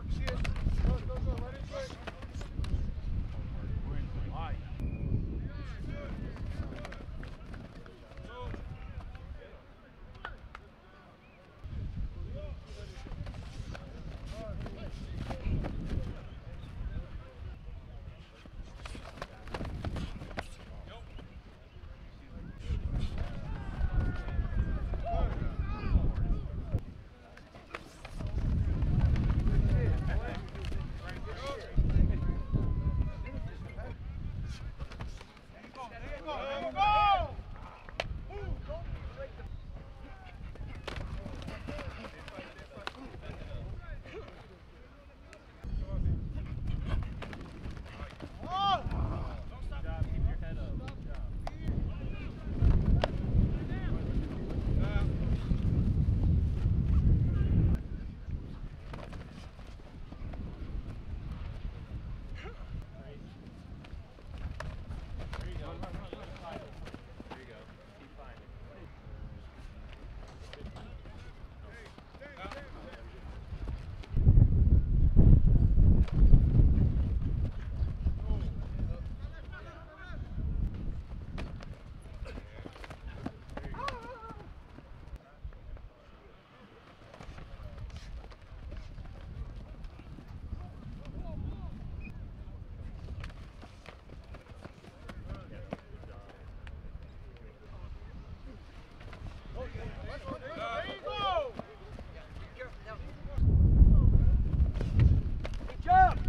York shit.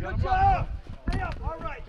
Good job. Stay up. All right.